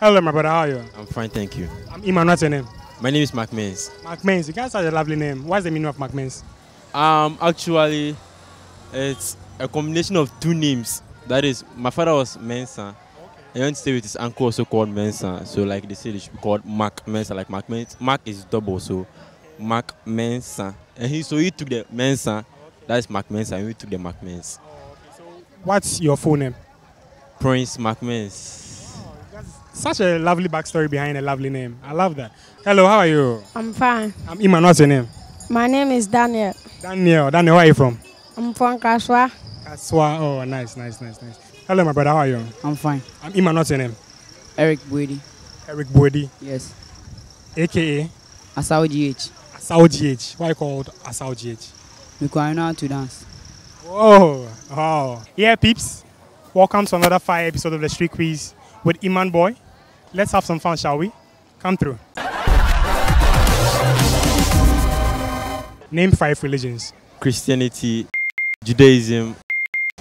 Hello, my brother. How are you? I'm fine, thank you. I'm Iman. What's your name? My name is Mark Mays. Mark Mains. You guys have a lovely name. What's the meaning of Mark Mains? Um, actually, it's a combination of two names. That is, my father was Mensa. Went to stay with his uncle, also called Mensa. So, like they said, it should be called Mark Mensa. Like Mark Mensa. Mark is double, so Mark Mensa. And he so he took the Mensa. That is Mark Mensa, and we took the Mark Mensa. What's your full name? Prince Mark Mensa. Such a lovely backstory behind a lovely name. I love that. Hello, how are you? I'm fine. I'm Iman. What's your name? My name is Daniel. Daniel. Daniel, where are you from? I'm from Kasoa. Kasoa. Oh, nice, nice, nice, nice. Hello, my brother. How are you? I'm fine. I'm Iman. What's your name? Eric Boedi. Eric Bodi, Yes. aka Asao GH. Asao GH. Why called Asao GH? Because I know how to dance. Whoa. Oh. Yeah, peeps. Welcome to another fire episode of the Street Quiz with Iman Boy. Let's have some fun, shall we? Come through. Name five religions. Christianity, Judaism,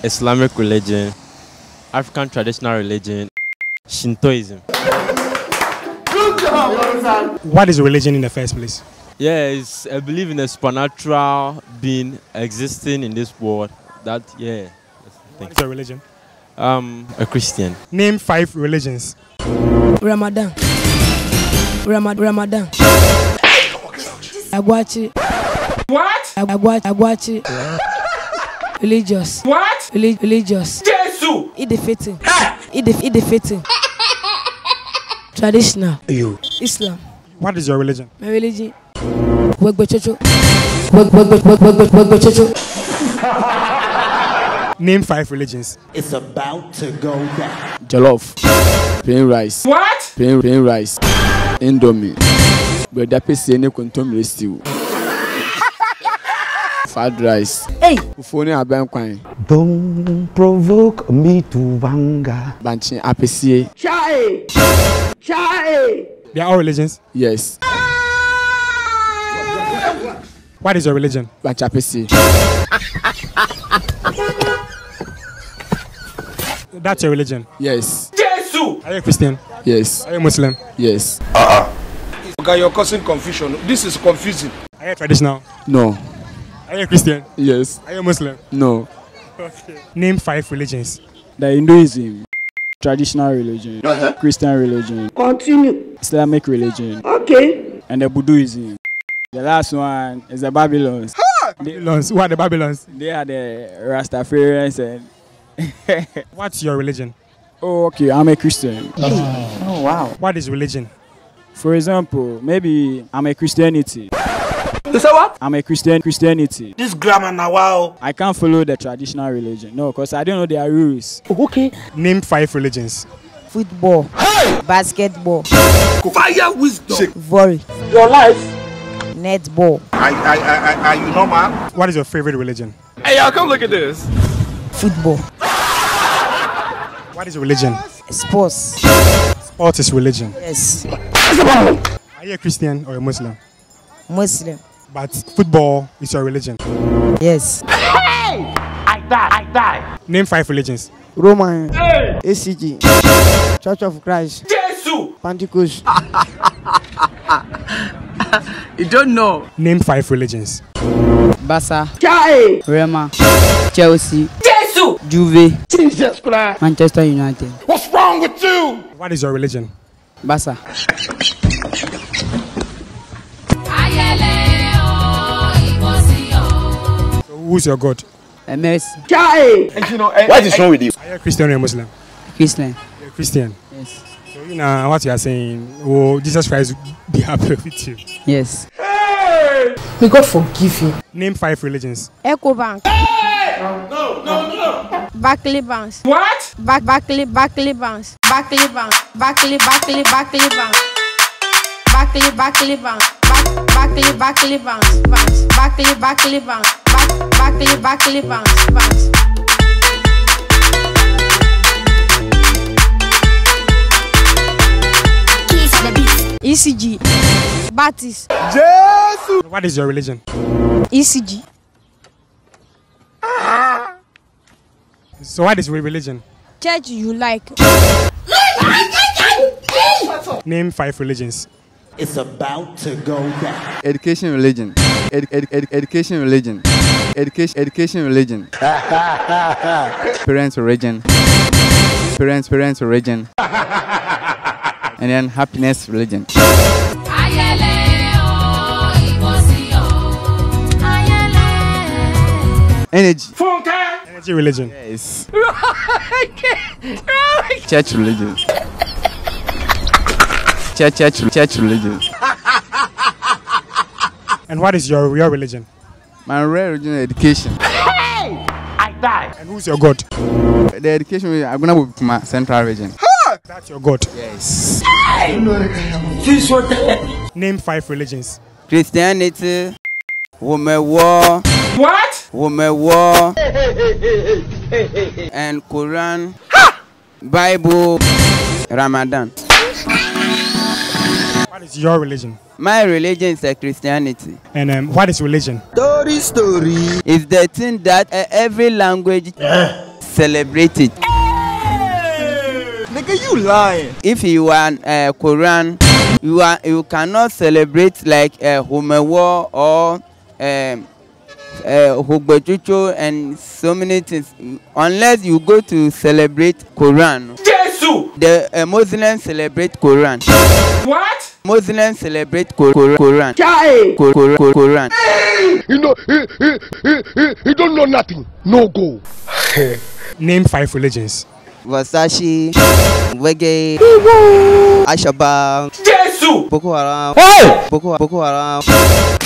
Islamic religion, African traditional religion, Shintoism. What is religion in the first place? Yeah, it's, I believe in a supernatural being existing in this world. That yeah, that's the thing. is a religion? Um, a Christian. Name five religions. Ramadan. Ramad Ramadan. Agwachi. What? Agwachi. Agwachi. Religious. What? religious. Jesus. Idefeting. Idef Idefeting. Traditional. You. Islam. What is your religion? My religion. Wegbechocho. Weg- weg- weg- weg- weg- weg- Wegbechocho. Name five religions. It's about to go down. jollof plain rice what plain plain rice indomie gbẹ̀dá pèsè ní kontomire stew fried rice Hey. fufuo ní abẹ́nkwan Don't provoke me to anger. bankye apèsè They are all religions. yes What is your religion? bankye apèsè That's your religion. yes Are you a Christian? yes Are you a Muslim? yes Okay, you're causing confusion. This is confusing. Are you a traditional? no Are you a Christian? yes Are you a Muslim? no Name five religions. The Hinduism, traditional religion, Christian religion, Continue. Islamic religion, Okay. and the Buddhism. The last one is the Babylons. Babylons. Who are the Babylons? They are the Rastafarians and What's your religion? oh okay, I'm a Christian. Oh. oh, wow. What is religion? For example, maybe I'm a Christianity. You say what? I'm a Christian Christianity. This grammar now, wow. I can't follow the traditional religion. No, because I don't know their rules. Okay. Name five religions. Football. Hey! Basketball. Fire wisdom. Volley. Your life. Netball. I, I, I, I, are you normal? What is your favorite religion? Hey, y'all, come look at this. Football. What is religion? Sports. Sport is religion. Yes. Are you a Christian or a Muslim? Muslim. But football is your religion. Yes. Name five religions. Roman. ACG. Church of Christ. Jesus. Pentecost. You don't know. Name five religions. Barca, Rema, Chelsea, Juve, Jesus Christ. Manchester United, What's wrong with you? What is your religion? Barca. So who's your God? and Messi, And you know, what is wrong with you? Are you a Christian or a Muslim? Christian. You're a Christian. Yes. So you know what you are saying. Oh, Jesus Christ will be happy with you. Yes. May God forgive you. Name five religions. Ecobank. No, no, no. Barclay Banks. What? Back, Barclay, Barclay Banks. Barclay Bank. Barclay, Barclay, Barclay Bank. Barclay, Barclay Bank. Back, Barclay, Barclay Banks. Banks. Barclay, Barclay Bank. Back, Barclay, Barclay Banks. Banks. ECG. Baptist. What is your religion? ECG. So what is religion? Church you like. Name five religions. It's about to go down. Education religion. Ed, ed, ed, education religion. Education education religion. parents religion. Parents parents religion. and then happiness religion. Energy. Energy religion. Yes. Church religion. Church church church religion. And what is your your religion? My real religion is education. Hey! I die. And who's your God? The education I'm gonna be my central region. That's your God. Yes. Hey! Name five religions. Christianity, woman war. What? Woman war. and Quran, Bible, Ramadan. What is your religion? My religion is a Christianity. And um, what is religion? Story, story. Is the thing that uh, every language celebrated. Nigga, you lying. If you are uh, Quran, you are you cannot celebrate like uh, Homowo or um, uh, Hogbechucho and so many things unless you go to celebrate Quran. Jesus! The uh, Muslims celebrate Quran. What? Muslims celebrate Qur- Qur- Quran. Chai! Qur- Qur- Qur- Quran. You know, he, he, he, he, he don't know nothing. No go. Name five religions. Versace, Reggae, Ashaba, Jesus! Boko Haram, Hey! Boko, Boko Haram.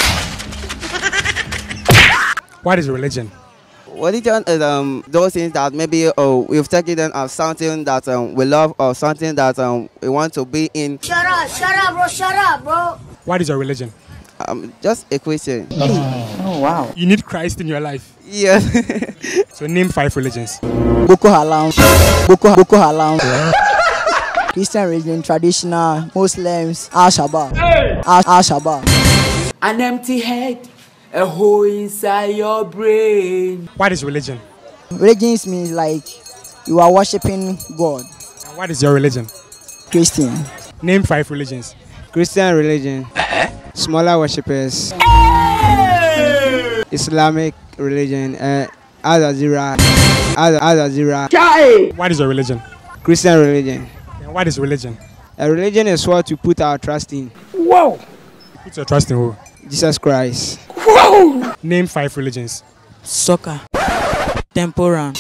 What is religion? Religion is um those things that maybe oh we've taken them as something that um we love or something that um we want to be in. Shut up, shut up, bro, shut up, bro. What is your religion? Um, just a question. Oh wow. You need Christ in your life. Yes. So name five religions. Boko Haram. Boko Boko Haram. Christian religion, traditional, Muslims, Ashaba. Shabaab. Al Al An empty head, a hole inside your brain. What is religion? Religion means like you are worshiping God. And what is your religion? Christian. Name five religions. Christian religion, smaller worshippers, Islamic religion, uh, Al Jazeera, Al Al Jazeera, What is your religion? Christian religion. And what is religion? A religion is what we put our trust in. Whoa! Put your trust in who? Jesus Christ. Name five religions. Soccer. Temple Run.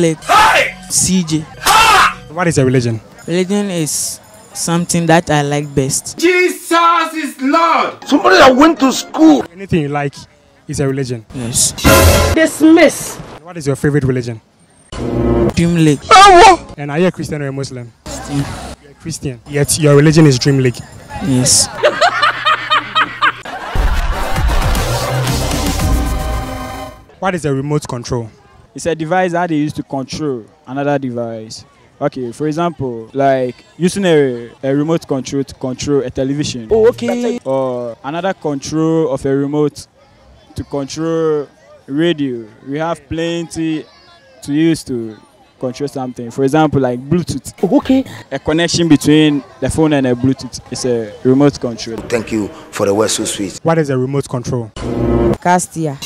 Lake. CJ. What is your religion? Religion is something that I like best. Jesus is Lord! Somebody that went to school. Anything you like is a religion. Yes. Dismiss. What is your favorite religion? Dream Lake. And are you a Christian or a Muslim? You're a Christian. Yet your religion is Dream League. Yes. What is a remote control? It's a device that they use to control another device. Okay, for example, like using a, a remote control to control a television. Oh, okay. Or another control of a remote to control radio. We have plenty to use to control something. For example, like Bluetooth. Oh, okay. A connection between the phone and a Bluetooth is a remote control. Thank you for the word so sweet. What is a remote control? Castia.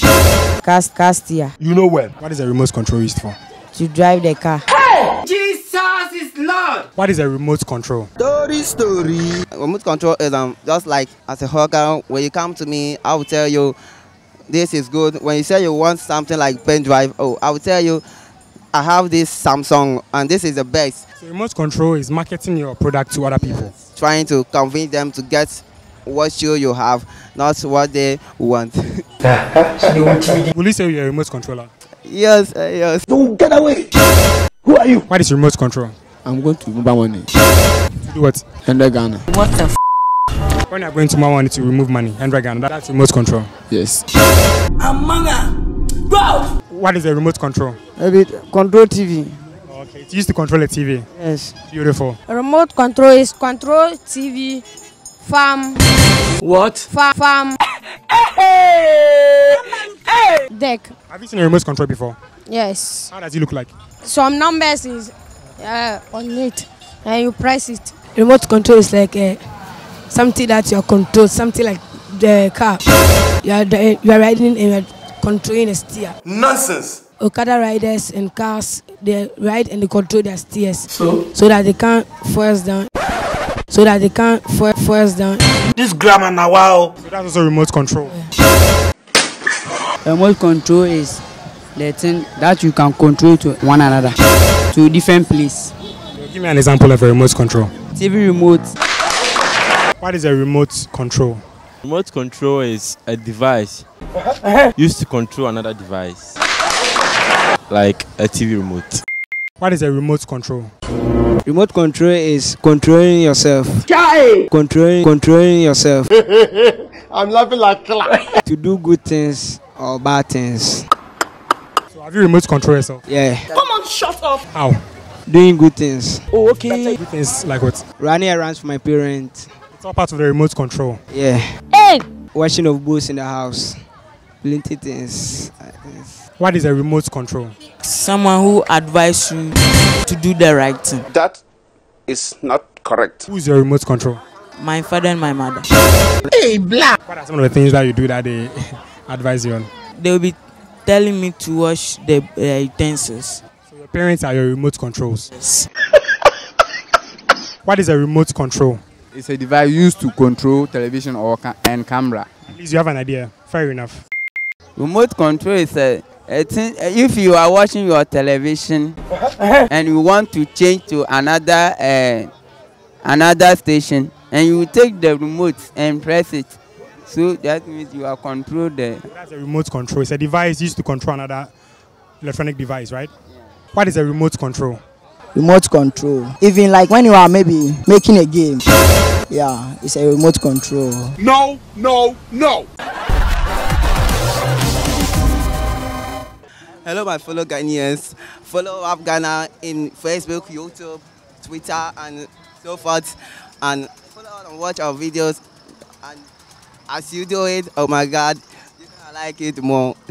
Cast cast here. You know well. What is a remote control used for? To drive the car. Hey! Jesus is Lord! What is a remote control? Story, story. Remote control is um just like as a hawker. When you come to me, I will tell you this is good. When you say you want something like pen drive, oh, I will tell you I have this Samsung and this is the best. So remote control is marketing your product to other people. Trying to convince them to get what you you have, not what they want. Will you say you're a remote controller? yes, uh, yes. Don't get away. Who are you? What is remote control? I'm going to mobile money. Do what? Hundred Ghana. What the f? When you're going to money to remove money, 100 Ghana, that's remote control. Yes. Amanga. Go! What is a remote control? Maybe control TV. Okay, it's used to control a TV. Yes. Beautiful. Remote control is control TV, farm, What? farm, farm. Deck. Have you seen a remote control before? Yes. How does it look like? Some numbers is uh, on it. And you press it. Remote control is like uh, something that you control, something like the car. You are, the, you are riding and you are controlling the steer. Nonsense. Okada riders and cars, they ride and they control their steers. So? So that they can't force down. So that they can't for, force down. This grammar now, wow. So that's also remote control. Remote control is the thing that you can control to one another, to different place. Give me an example of a remote control. TV remote. What is a remote control? Remote control is a device used to control another device, like a TV remote. What is a remote control? Remote control is controlling yourself. Chai! Controlling, controlling yourself I'm laughing like clown. to do good things or bad things. So have you remote control yourself? Yeah. Come on, shut up. How? Doing good things. Oh, okay. Good things like what? Running errands for my parents. It's all part of the remote control. Yeah. Hey! Washing of boots in the house. Plenty things. What is a remote control? Someone who advises you to do the right thing. That is not correct. Who's your remote control? My father and my mother. Hey, black. What are some of the things that you do that they advise you on? They will be telling me to wash the uh, utensils. So your parents are your remote controls. What is a remote control? It's a device used to control television or ca- and camera. At least you have an idea. Fair enough. Remote control is a, a thing. If you are watching your television and you want to change to another uh, another station, and you take the remote and press it, so that means you are control the. That's a remote control. It's a device used to control another electronic device, right? What is a remote control? remote control even like when you are maybe making a game yeah it's a remote control No, no, no. Hello, my fellow Ghanaians. Follow up Ghana in Facebook, YouTube, Twitter, and so forth. And follow and watch our videos. And as you do it, oh my God, you're gonna like it more.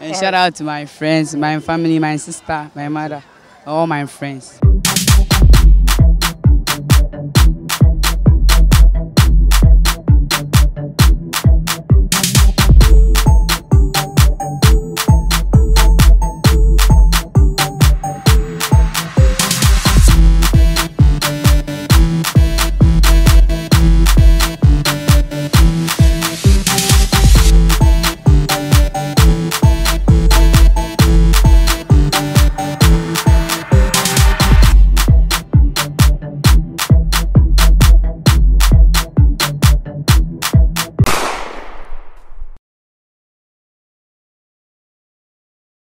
And shout out to my friends, my family, my sister, my mother, all my friends.